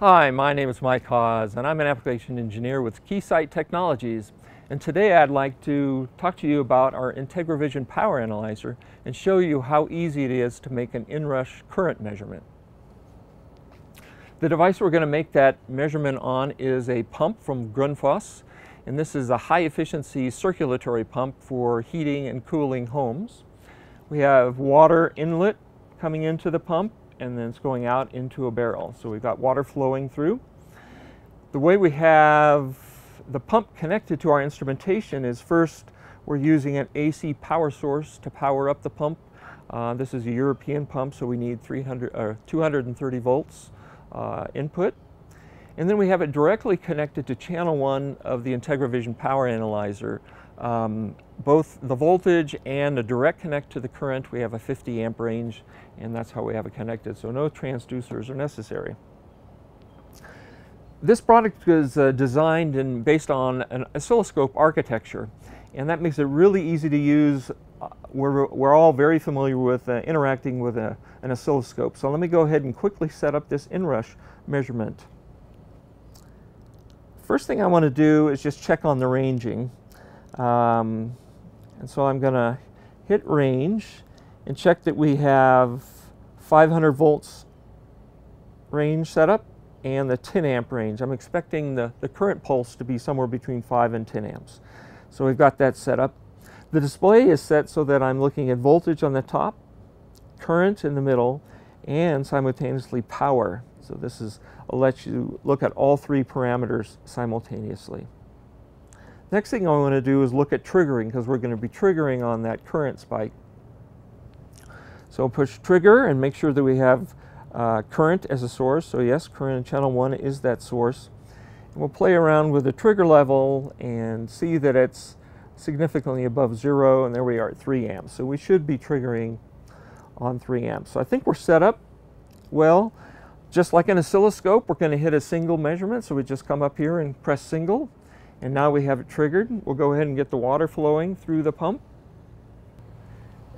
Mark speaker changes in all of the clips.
Speaker 1: Hi, my name is Mike Hawes and I'm an application engineer with Keysight Technologies. And today I'd like to talk to you about our IntegraVision Power Analyzer and show you how easy it is to make an inrush current measurement. The device we're going to make that measurement on is a pump from Grundfos and this is a high efficiency circulatory pump for heating and cooling homes. We have water inlet coming into the pump and then it's going out into a barrel. So we've got water flowing through. The way we have the pump connected to our instrumentation is first we're using an AC power source to power up the pump. Uh, this is a European pump, so we need 300, uh, 230 volts uh, input. And then we have it directly connected to channel one of the IntegraVision power analyzer. Um, both the voltage and a direct connect to the current, we have a 50 amp range, and that's how we have it connected. So no transducers are necessary. This product is uh, designed and based on an oscilloscope architecture, and that makes it really easy to use. Uh, we're, we're all very familiar with uh, interacting with a, an oscilloscope. So let me go ahead and quickly set up this inrush measurement. First thing I want to do is just check on the ranging. Um, and so I'm going to hit range and check that we have 500 volts range set up and the 10 amp range. I'm expecting the, the current pulse to be somewhere between 5 and 10 amps. So we've got that set up. The display is set so that I'm looking at voltage on the top, current in the middle, and simultaneously power. So this is let you look at all three parameters simultaneously. Next thing I want to do is look at triggering because we're going to be triggering on that current spike. So push trigger and make sure that we have uh, current as a source. So yes, current in channel 1 is that source. And we'll play around with the trigger level and see that it's significantly above zero and there we are at 3 amps. So we should be triggering on 3 amps. So I think we're set up well. Just like an oscilloscope, we're going to hit a single measurement. So we just come up here and press single. And now we have it triggered. We'll go ahead and get the water flowing through the pump.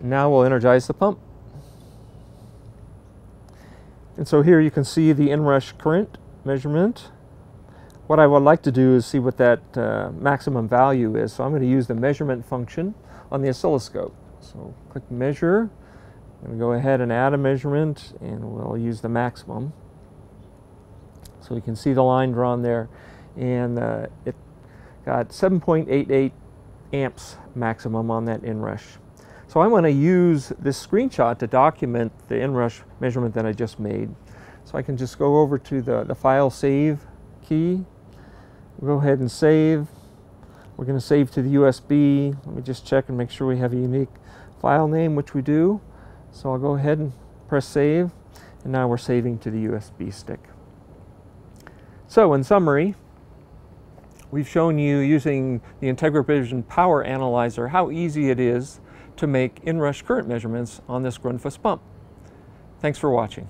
Speaker 1: Now we'll energize the pump. And so here you can see the inrush current measurement. What I would like to do is see what that uh, maximum value is. So I'm going to use the measurement function on the oscilloscope. So click measure I'm going to go ahead and add a measurement and we'll use the maximum. So we can see the line drawn there and uh, it got 7.88 amps maximum on that inrush. So I want to use this screenshot to document the inrush measurement that I just made. So I can just go over to the, the file save key, we'll go ahead and save. We're going to save to the USB. Let me just check and make sure we have a unique file name, which we do. So I'll go ahead and press save and now we're saving to the USB stick. So in summary, we've shown you using the IntegraVision Power Analyzer how easy it is to make inrush current measurements on this Grundfos pump. Thanks for watching.